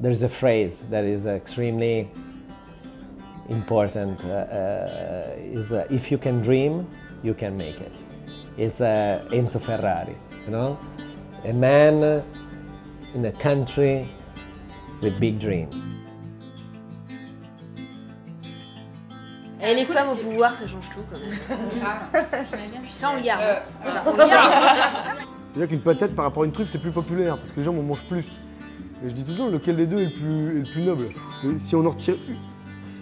there's a phrase that is extremely important. Uh, uh, is uh, if you can dream, you can make it. It's uh, Enzo Ferrari, you know, a man in a country with big dreams. Et les femmes au pouvoir, ça change tout quand même. Ça, on le garde. Euh, garde. C'est-à-dire qu'une patate par rapport à une truffe, c'est plus populaire parce que les gens en mangent plus. Et je dis toujours lequel des deux est le plus, est le plus noble. Si on en retire,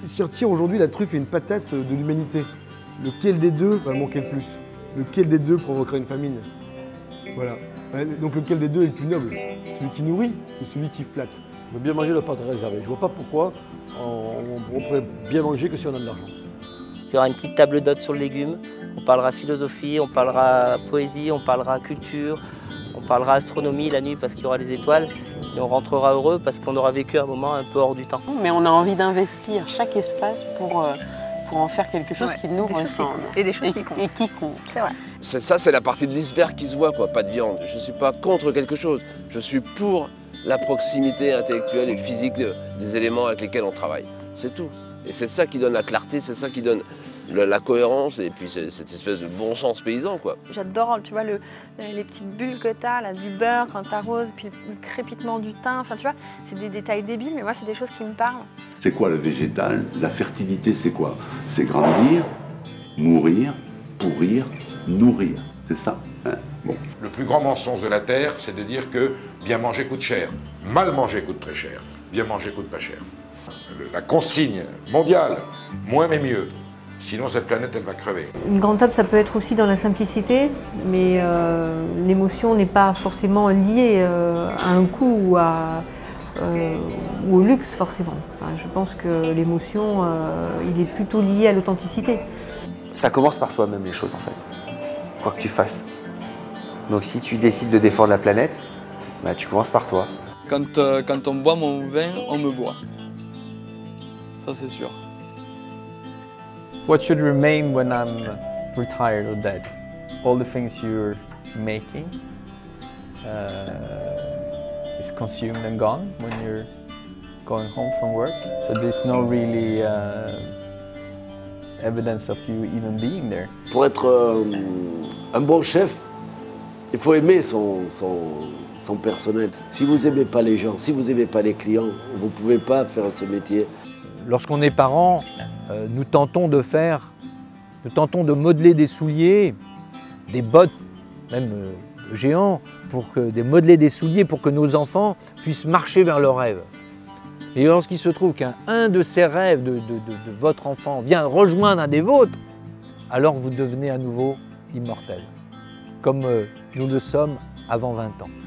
si on retire aujourd'hui la truffe et une patate de l'humanité, lequel des deux va manquer le plus? Lequel des deux provoquera une famine? Voilà. Donc lequel des deux est le plus noble? Celui qui nourrit ou celui qui flatte? On veut bien manger le pâte réservé. Je vois pas pourquoi on, on pourrait bien manger que si on a de l'argent. Il y aura une petite table d'hôte sur le légume. On parlera philosophie, on parlera poésie, on parlera culture, on parlera astronomie la nuit parce qu'il y aura les étoiles. Et on rentrera heureux parce qu'on aura vécu un moment un peu hors du temps. Mais on a envie d'investir chaque espace pour, euh, pour en faire quelque chose Ouais, qui nous qui ressemble. comptent. Et des choses qui comptent. Et qui compte. C'est vrai. C'est ça, c'est la partie de l'iceberg qui se voit, quoi, pas de viande. Je ne suis pas contre quelque chose. Je suis pour la proximité intellectuelle et physique de- des éléments avec lesquels on travaille. C'est tout. Et c'est ça qui donne la clarté, c'est ça qui donne la cohérence et puis c'est cette espèce de bon sens paysan, quoi. J'adore, tu vois, le, les petites bulles que tu as, là, du beurre quand t'arroses, puis le crépitement du thym. Enfin, tu vois, c'est des détails débiles, mais moi, c'est des choses qui me parlent. C'est quoi le végétal? La fertilité, c'est quoi? C'est grandir, mourir, pourrir, nourrir. C'est ça hein? Bon. Le plus grand mensonge de la Terre, c'est de dire que bien manger coûte cher. Mal manger coûte très cher. Bien manger coûte pas cher. Le- La consigne mondiale, moins mais mieux. Sinon, cette planète, elle va crever. Une grande table, ça peut être aussi dans la simplicité, mais euh, l'émotion n'est pas forcément liée euh, à un coût ou, à, euh, ou au luxe forcément. Enfin, je pense que l'émotion, euh, il est plutôt lié à l'authenticité. Ça commence par soi-même les choses en fait, quoi que tu fasses. Donc si tu décides de défendre la planète, bah, tu commences par toi. Quand, euh, quand on boit mon vin, on me boit. Ça c'est sûr. What should remain when I'm retired or dead? All the things you're making uh, is consumed and gone when you're going home from work. So there's no really uh, evidence of you even being there. Pour être euh, un bon chef, il faut aimer son, son, son personnel. Si vous n'aimez pas les gens, si vous n'aimez pas les clients, vous ne pouvez pas faire ce métier. Lorsqu'on est parent, euh, nous tentons de faire, nous tentons de modeler des souliers, des bottes, même euh, géants, pour que, de modeler des souliers pour que nos enfants puissent marcher vers leurs rêves. Et lorsqu'il se trouve qu'un un de ces rêves de votre enfant vient rejoindre un des vôtres, alors vous devenez à nouveau immortel, comme euh, nous le sommes avant 20 ans.